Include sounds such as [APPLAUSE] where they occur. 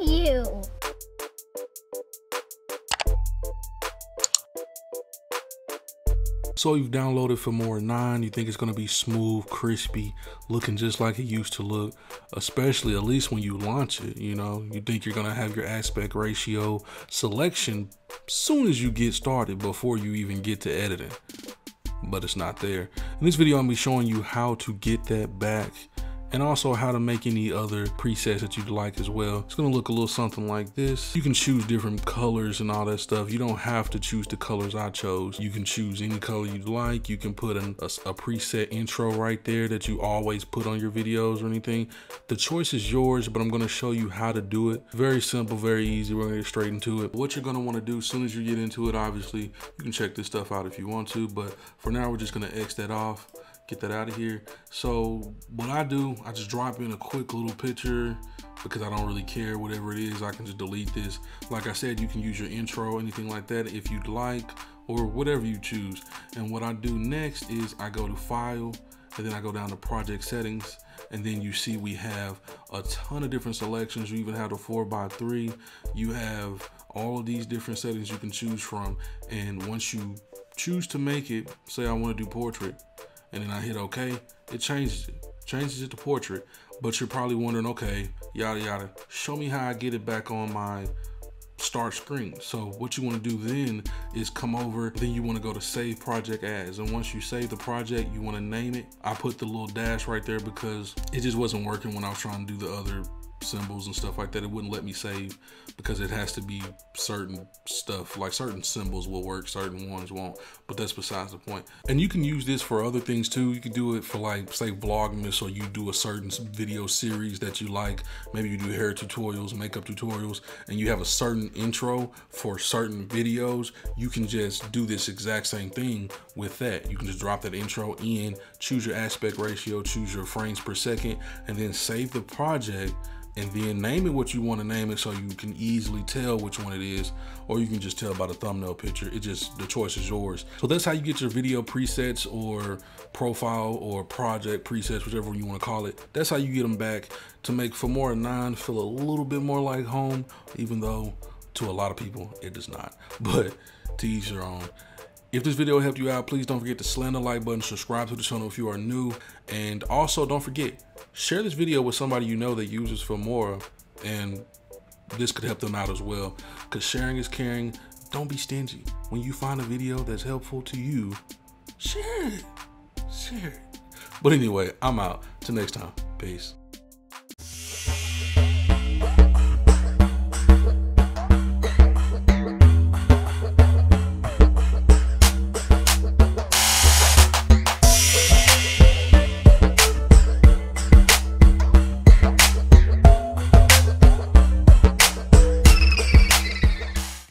are you? So you've downloaded Filmora 9, you think it's gonna be smooth, crispy, looking just like it used to look, especially at least when you launch it, you know, you think you're gonna have your aspect ratio selection soon as you get started before you even get to editing, but it's not there. In this video, I'm gonna be showing you how to get that back and also how to make any other presets that you'd like as well. It's gonna look a little something like this. You can choose different colors and all that stuff. You don't have to choose the colors I chose. You can choose any color you'd like. You can put an, a, a preset intro right there that you always put on your videos or anything. The choice is yours, but I'm gonna show you how to do it. Very simple, very easy. We're gonna get straight into it. What you're gonna wanna do as soon as you get into it, obviously, you can check this stuff out if you want to, but for now, we're just gonna X that off get that out of here. So what I do, I just drop in a quick little picture because I don't really care whatever it is. I can just delete this. Like I said, you can use your intro, anything like that if you'd like, or whatever you choose. And what I do next is I go to file and then I go down to project settings and then you see we have a ton of different selections. You even have the four by three. You have all of these different settings you can choose from. And once you choose to make it, say I want to do portrait, and then I hit okay, it changes it. Changes it to portrait. But you're probably wondering, okay, yada yada. Show me how I get it back on my start screen. So what you want to do then is come over, then you want to go to save project as. And once you save the project, you want to name it. I put the little dash right there because it just wasn't working when I was trying to do the other symbols and stuff like that. It wouldn't let me save because it has to be certain stuff. Like certain symbols will work, certain ones won't. But that's besides the point. And you can use this for other things too. You can do it for like, say, Vlogmas, or you do a certain video series that you like. Maybe you do hair tutorials, makeup tutorials, and you have a certain intro for certain videos. You can just do this exact same thing with that. You can just drop that intro in, choose your aspect ratio, choose your frames per second, and then save the project and then name it what you want to name it so you can easily tell which one it is or you can just tell by the thumbnail picture. It just the choice is yours. So that's how you get your video presets or profile or project presets whichever you want to call it. That's how you get them back to make for Filmora 9 feel a little bit more like home even though to a lot of people it does not. [LAUGHS] But to each their own. If this video helped you out, please don't forget to slam the like button, subscribe to the channel if you are new, and also don't forget, share this video with somebody you know that uses Filmora, and this could help them out as well. Because sharing is caring. Don't be stingy. When you find a video that's helpful to you, share it. Share it. But anyway, I'm out. Till next time. Peace.